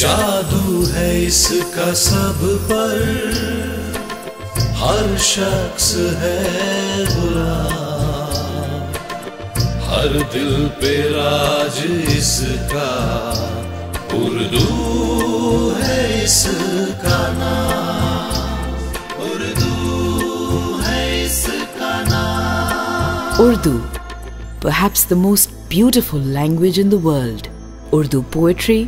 जादू है इसका सब पर हर शख्स है गुलाम हर दिल पे राज इसका उर्दू है इसका नाम उर्दू है इसका नाम Urdu, perhaps the most beautiful language in the world. Urdu poetry,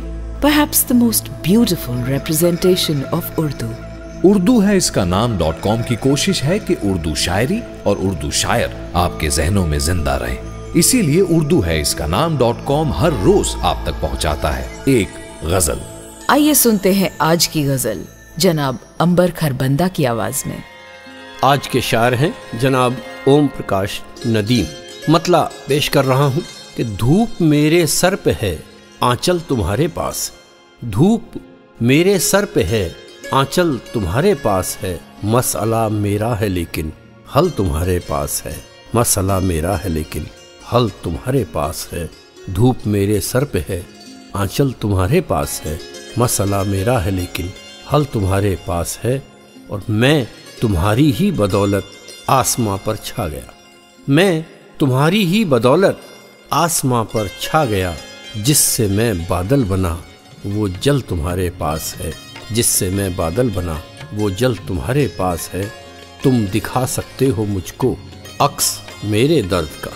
perhaps the most beautiful representation of Urdu. Urdu है इसका नाम डॉट कॉम की कोशिश है कि उर्दू शायरी और उर्दू शायर आपके जहनों में ज़िंदा रहे। इसीलिए उर्दू है इसका नाम डॉट कॉम हर रोज आप तक पहुंचाता है। एक गज़ल। आइए सुनते हैं आज की गज़ल जनाब अंबर खरबंदा की आवाज़ में। आज के शायर हैं जनाब ओम प्रकाश नदीम। मतला पेश कर रहा हूँ कि धूप मेरे सर पे है। आंचल तुम्हारे पास। धूप मेरे सर पे है, आंचल तुम्हारे पास है। मसला मेरा है लेकिन हल तुम्हारे पास है। मसला मेरा है लेकिन हल तुम्हारे पास है। धूप मेरे सर पे है, आंचल तुम्हारे पास है। मसला मेरा है लेकिन हल तुम्हारे पास है और मैं तुम्हारी ही बदौलत आसमां पर छा गया। मैं तुम्हारी ही बदौलत आसमां पर छा गया। जिससे मैं बादल बना, वो जल तुम्हारे पास है। जिससे मैं बादल बना, वो जल तुम्हारे पास है। तुम दिखा सकते हो मुझको अक्स मेरे दर्द का।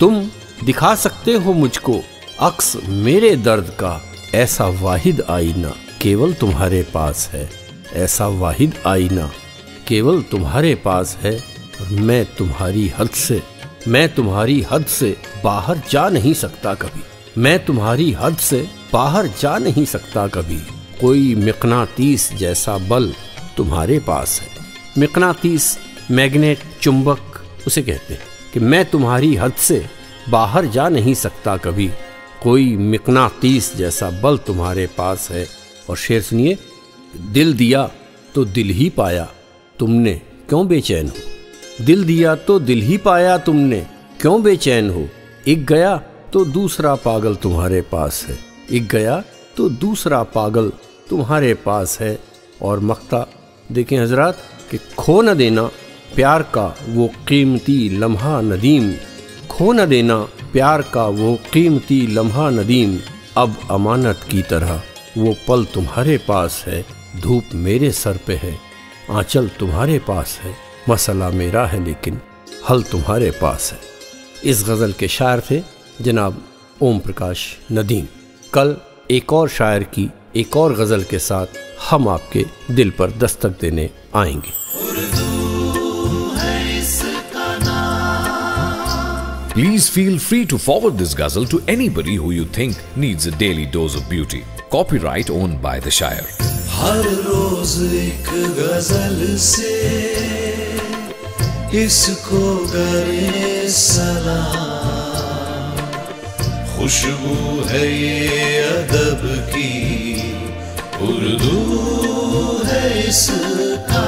तुम दिखा सकते हो मुझको अक्स मेरे दर्द का। ऐसा वाहिद आईना केवल तुम्हारे पास है। ऐसा वाहिद आईना केवल तुम्हारे पास है। मैं तुम्हारी हद से, मैं तुम्हारी हद से बाहर जा नहीं सकता कभी। मैं तुम्हारी हद से बाहर जा नहीं सकता कभी। कोई मिकनातीस जैसा बल तुम्हारे पास है। मिकनातीस मैग्नेट, चुंबक, उसे कहते हैं कि मैं तुम्हारी हद से बाहर जा नहीं सकता कभी। कोई मिकनातीस जैसा बल तुम्हारे पास है। और शेर सुनिए, दिल दिया तो दिल ही पाया तुमने क्यों बेचैन हो? दिल दिया तो दिल ही पाया तुमने क्यों बेचैन हो? एक गया तो दूसरा पागल तुम्हारे पास है। एक गया तो दूसरा पागल तुम्हारे पास है। और मख्ता देखें हज़रत, कि खो न देना प्यार का वो कीमती लम्हा नदीम। खो न देना प्यार का वो कीमती लम्हा नदीम। अब अमानत की तरह वो पल तुम्हारे पास है, धूप मेरे सर पे है, आंचल तुम्हारे पास है, मसला मेरा है, लेकिन हल तुम्हारे पास है। इस गज़ल के शायर थे जनाब ओम प्रकाश नदीम। कल एक और शायर की एक और गज़ल के साथ हम आपके दिल पर दस्तक देने आएँगे। Please feel free to forward this ghazal to anybody who you think needs a daily dose of beauty copyright own by the shayar हर रोज एक गज़ल से इसको करे सलाम खुशबू है ये अदब की उर्दू है इसका